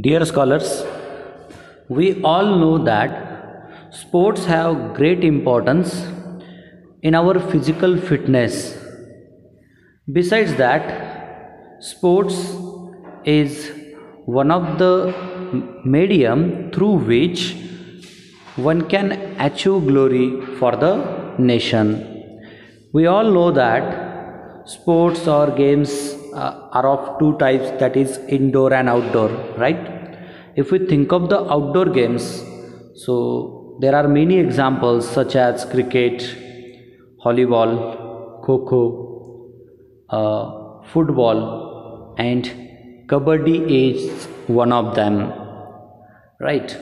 Dear scholars, we all know that sports have great importance in our physical fitness. Besides that, sports is one of the medium through which one can achieve glory for the nation. We all know that sports or games uh, are of two types that is indoor and outdoor, right? If we think of the outdoor games, so there are many examples such as cricket, volleyball, kho uh, football, and kabaddi is one of them, right?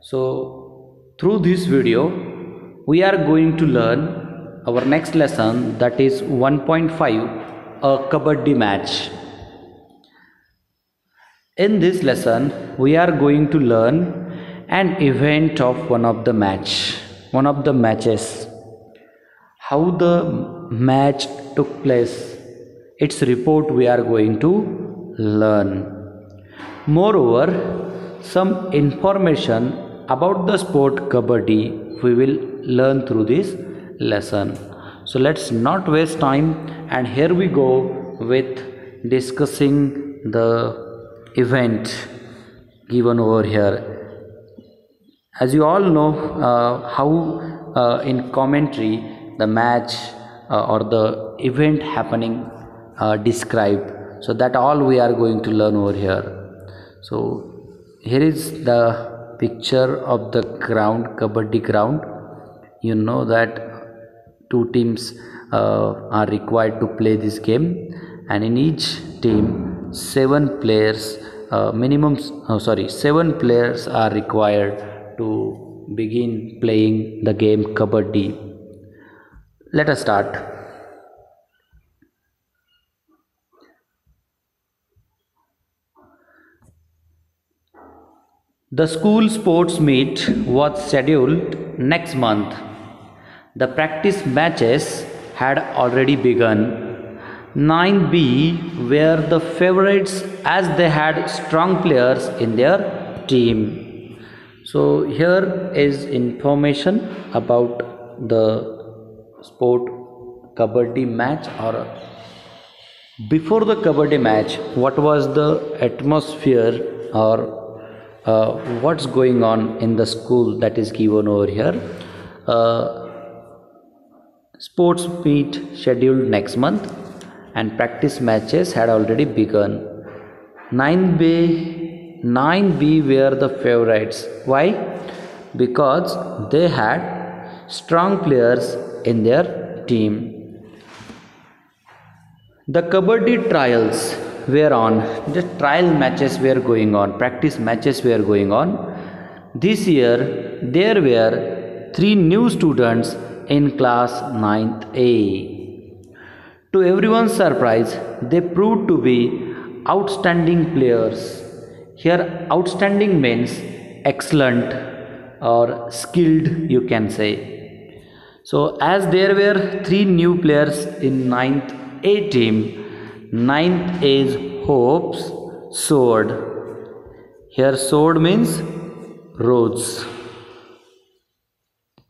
So through this video, we are going to learn our next lesson that is 1.5 a kabaddi match. In this lesson, we are going to learn an event of one of the match, one of the matches, how the match took place, its report we are going to learn. Moreover, some information about the sport kabaddi we will learn through this lesson. So let's not waste time and here we go with discussing the event given over here. As you all know uh, how uh, in commentary the match uh, or the event happening uh, described. So that all we are going to learn over here. So here is the picture of the ground kabaddi ground. You know that two teams uh, are required to play this game. And in each team seven players uh, minimum oh, sorry seven players are required to begin playing the game kabaddi. Let us start. The school sports meet was scheduled next month. The practice matches had already begun 9B were the favorites as they had strong players in their team. So here is information about the sport kabaddi match or before the kabaddi match what was the atmosphere or uh, what's going on in the school that is given over here uh, sports meet scheduled next month and practice matches had already begun. 9B 9B were the favorites. Why? Because they had strong players in their team. The Kabaddi trials were on, the trial matches were going on, practice matches were going on. This year there were three new students in class 9th A. To everyone's surprise, they proved to be outstanding players. Here, outstanding means excellent or skilled, you can say. So, as there were three new players in 9th A team, 9th A's hopes soared. Here, soared means rose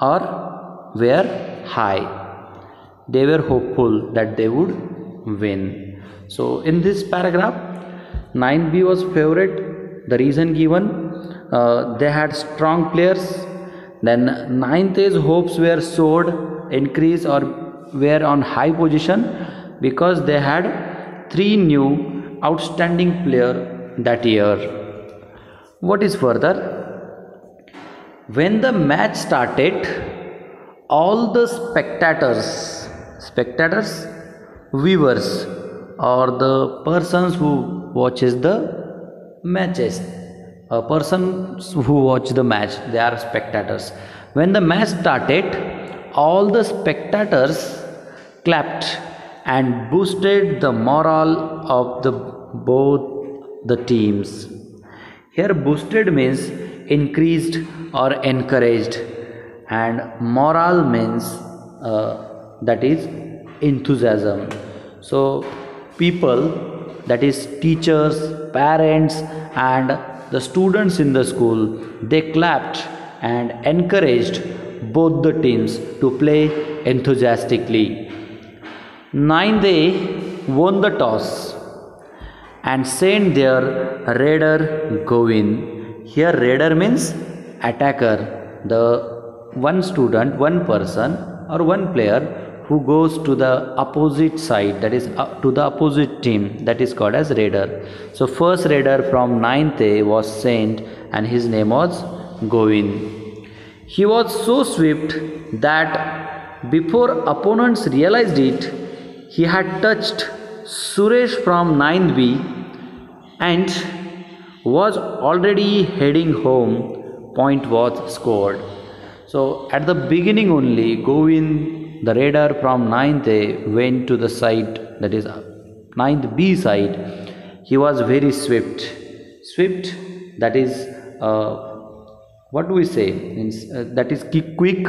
or were high they were hopeful that they would win. So, in this paragraph, 9B was favorite. The reason given uh, they had strong players. Then 9th A's hopes were soared, increased, or were on high position because they had three new outstanding player that year. What is further? When the match started, all the spectators spectators viewers or the persons who watches the matches. A person who watch the match they are spectators. When the match started all the spectators clapped and boosted the morale of the both the teams. Here boosted means increased or encouraged and moral means uh, that is enthusiasm so people that is teachers parents and the students in the school they clapped and encouraged both the teams to play enthusiastically 9 they won the toss and sent their raider Govind. Here raider means attacker. The one student, one person or one player who goes to the opposite side that is uh, to the opposite team that is called as raider. So first raider from 9th A was sent and his name was Govind. He was so swift that before opponents realized it, he had touched Suresh from 9th B and was already heading home. Point was scored. So at the beginning only, Govind, the raider from 9th A, went to the side that is 9th B side. He was very swift. Swift, that is, uh, what do we say? Uh, that is quick,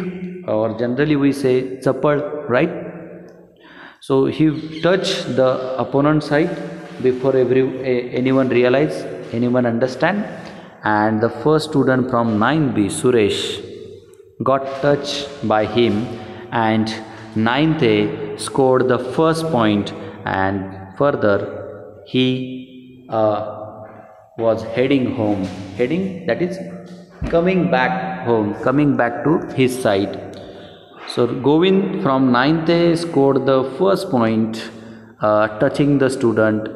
or generally we say chapad, right? so he touched the opponent side before every anyone realize anyone understand and the first student from 9b suresh got touched by him and 9th a scored the first point and further he uh, was heading home heading that is coming back home coming back to his side so Govind from 9th A scored the first point, uh, touching the student,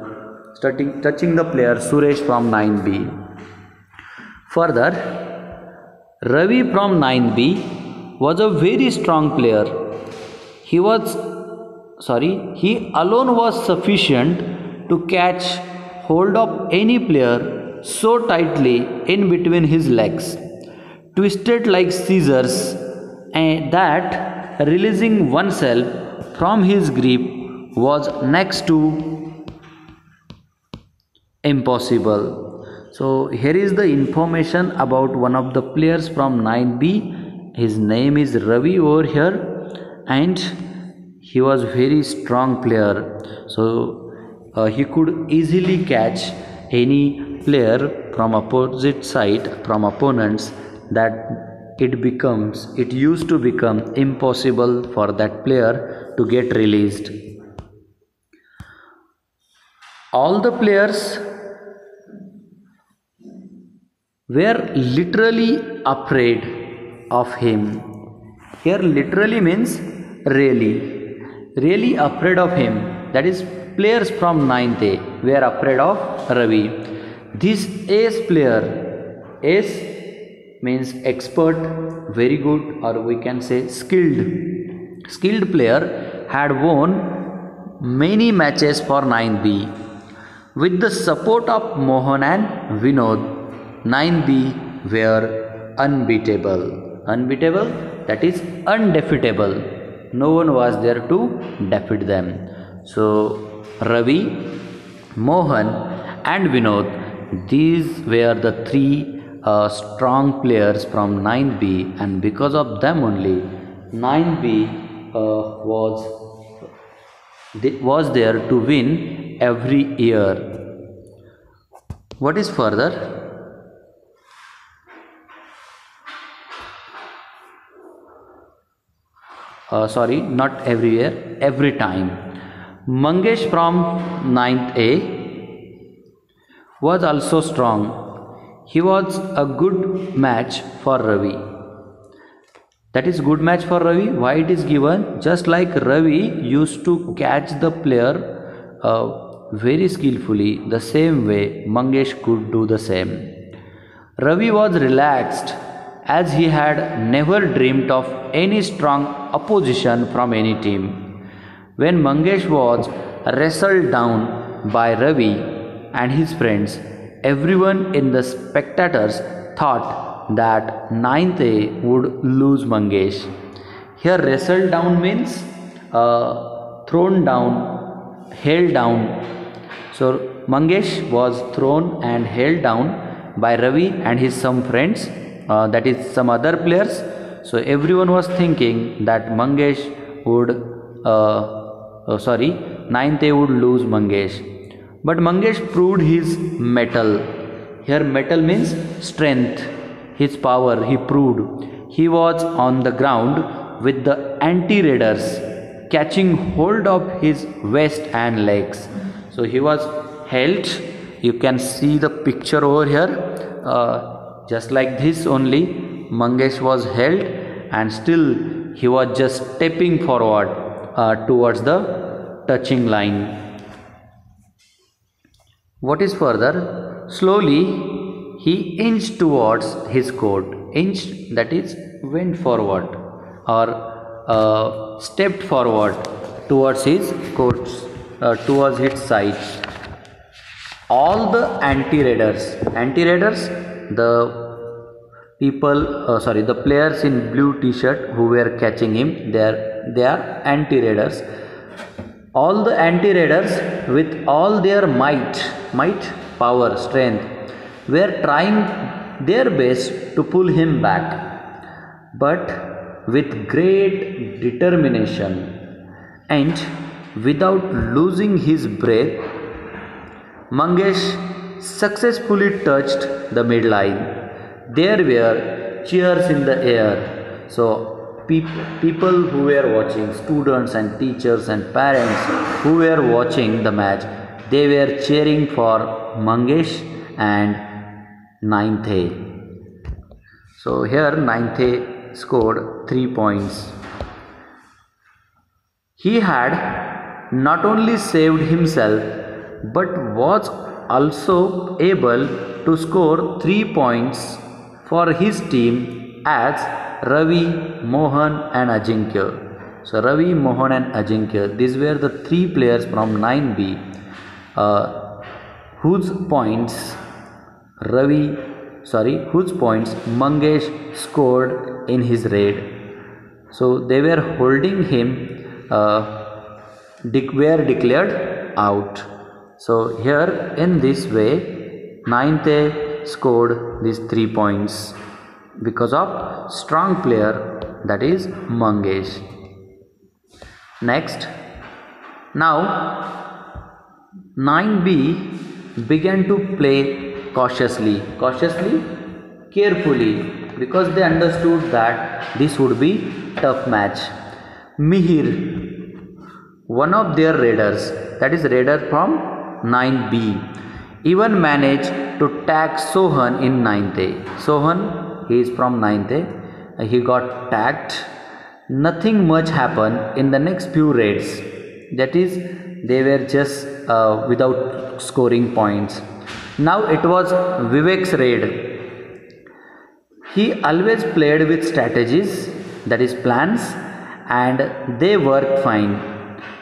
touching, touching the player Suresh from 9B. Further, Ravi from 9B was a very strong player. He was, sorry, he alone was sufficient to catch hold of any player so tightly in between his legs, twisted like scissors and that releasing oneself from his grip was next to impossible. So here is the information about one of the players from 9B. His name is Ravi over here and he was very strong player. So uh, he could easily catch any player from opposite side from opponents that it becomes it used to become impossible for that player to get released all the players were literally afraid of him. Here literally means really. Really afraid of him. That is players from 9th A. Were afraid of Ravi. This ace player ace means expert very good or we can say skilled. Skilled player had won many matches for 9b with the support of mohan and vinod 9b were unbeatable unbeatable that is undefeatable no one was there to defeat them so ravi mohan and vinod these were the three uh, strong players from 9B and because of them only 9B uh, was was there to win every year. What is further? Uh, sorry, not everywhere every time. Mangesh from 9th A was also strong he was a good match for Ravi. That is good match for Ravi. Why it is given? Just like Ravi used to catch the player uh, very skillfully, the same way Mangesh could do the same. Ravi was relaxed as he had never dreamed of any strong opposition from any team. When Mangesh was wrestled down by Ravi and his friends, everyone in the spectators thought that 9th A would lose Mangesh. Here wrestled down means uh, thrown down, held down. So Mangesh was thrown and held down by Ravi and his some friends, uh, that is some other players. So everyone was thinking that Mangesh would, uh, oh, sorry, 9th A would lose Mangesh. But Mangesh proved his mettle. Here, mettle means strength, his power, he proved. He was on the ground with the anti raiders catching hold of his waist and legs. So, he was held. You can see the picture over here. Uh, just like this only, Mangesh was held and still he was just stepping forward uh, towards the touching line. What is further? Slowly he inched towards his court. Inched that is went forward or uh, stepped forward towards his court, uh, towards his side. All the anti-raiders, anti-raiders, the people uh, sorry the players in blue t-shirt who were catching him they are they are anti-raiders. All the anti-raiders with all their might might power strength were trying their best to pull him back. But with great determination and without losing his breath mangesh successfully touched the midline there were cheers in the air. So people who were watching, students and teachers and parents who were watching the match, they were cheering for Mangesh and Ninth So here Ninth scored 3 points. He had not only saved himself but was also able to score 3 points for his team as Ravi, Mohan and Ajinkya. So Ravi, Mohan and Ajinkya, these were the three players from 9B uh, whose points Ravi, sorry, whose points Mangesh scored in his raid. So they were holding him, uh, were declared out. So here in this way, ninth scored these three points because of strong player that is Mangesh. Next, now 9B began to play cautiously, cautiously, carefully because they understood that this would be tough match. Mihir, one of their raiders, that is raider from 9B, even managed to tag Sohan in 9th A. Sohan, he is from 9th A. He got tagged. Nothing much happened in the next few raids. That is, they were just uh, without scoring points. Now it was Vivek's raid. He always played with strategies, that is, plans, and they worked fine.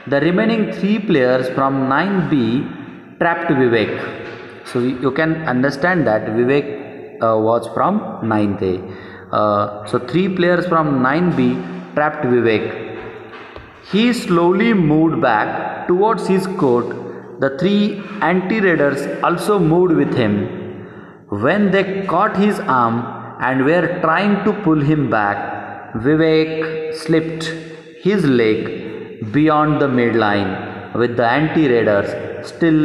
The remaining three players from 9B trapped Vivek so you can understand that Vivek uh, was from 9th A. Uh, so three players from 9B trapped Vivek. He slowly moved back towards his court. The three anti-raiders also moved with him. When they caught his arm and were trying to pull him back, Vivek slipped his leg beyond the midline with the anti-raiders still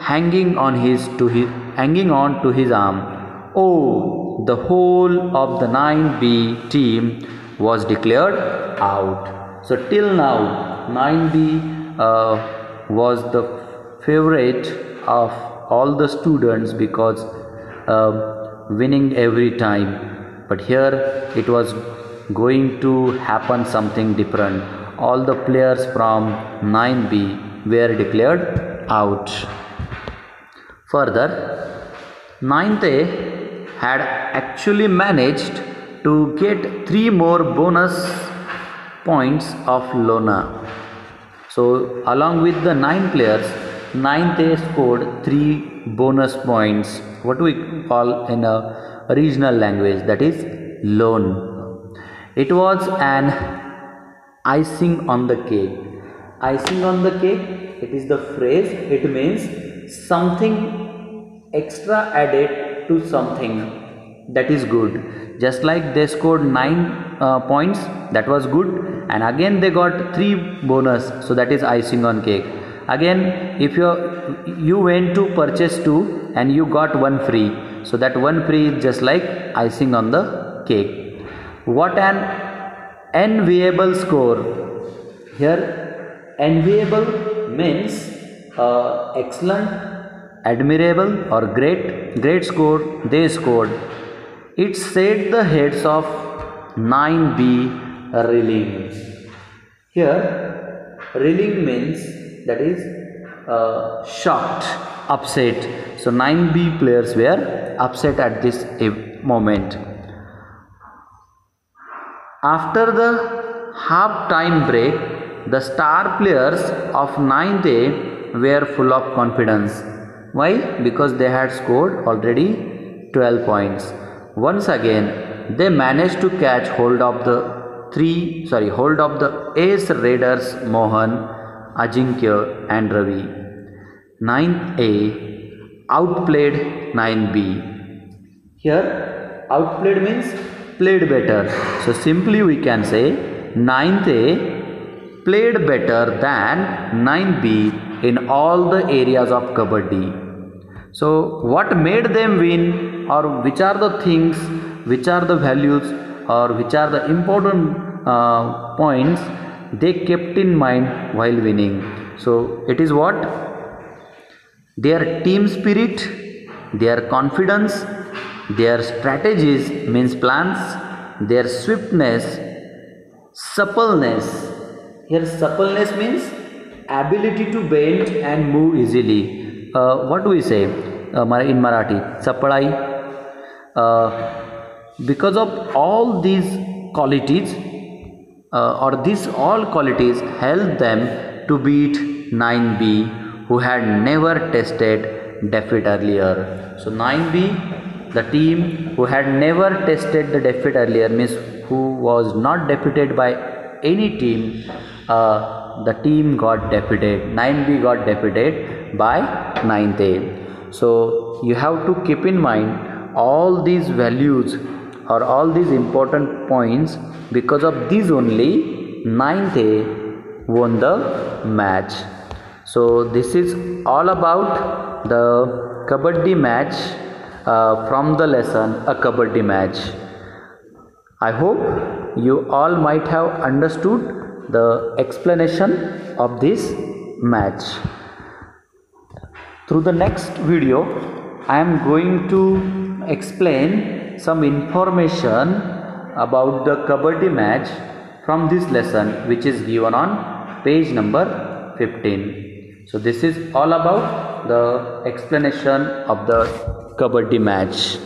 hanging on his to his hanging on to his arm. Oh, the whole of the 9B team was declared out. So till now, 9B uh, was the favorite of all the students because uh, winning every time. But here it was going to happen something different. All the players from 9B were declared out. Further, 9th A had actually managed to get three more bonus points of Lona. So, along with the nine players, 9th A scored three bonus points, what we call in a regional language that is loan. It was an icing on the cake. Icing on the cake. It is the phrase. It means something extra added to something that is good. Just like they scored 9 uh, points that was good. And again they got 3 bonus. So that is icing on cake. Again if you you went to purchase two and you got one free. So that one free is just like icing on the cake. What an enviable score. Here enviable means uh, excellent admirable or great great score they scored. It set the heads of 9b reeling here reeling means that is uh, shocked upset. So 9b players were upset at this moment. After the half time break the star players of 9th A were full of confidence. Why? Because they had scored already 12 points. Once again they managed to catch hold of the three sorry hold of the ace raiders mohan ajinkya and ravi. 9th a outplayed 9b here outplayed means played better. So simply we can say 9th a played better than 9b in all the areas of kabaddi. So what made them win or which are the things which are the values or which are the important uh, points they kept in mind while winning? So it is what? Their team spirit their confidence their strategies means plans their swiftness suppleness here suppleness means ability to bend and move easily. Uh, what do we say uh, in marathi? Sapalai uh, because of all these qualities uh, or these all qualities help them to beat 9b who had never tested defeat earlier. So 9b the team who had never tested the defeat earlier means who was not defeated by any team uh, the team got defeated 9b got defeated by 9th a. So you have to keep in mind all these values or all these important points because of these only 9th a won the match. So this is all about the kabaddi match uh, from the lesson a kabaddi match. I hope you all might have understood the explanation of this match. Through the next video i am going to explain some information about the kabaddi match from this lesson which is given on page number 15 so this is all about the explanation of the kabaddi match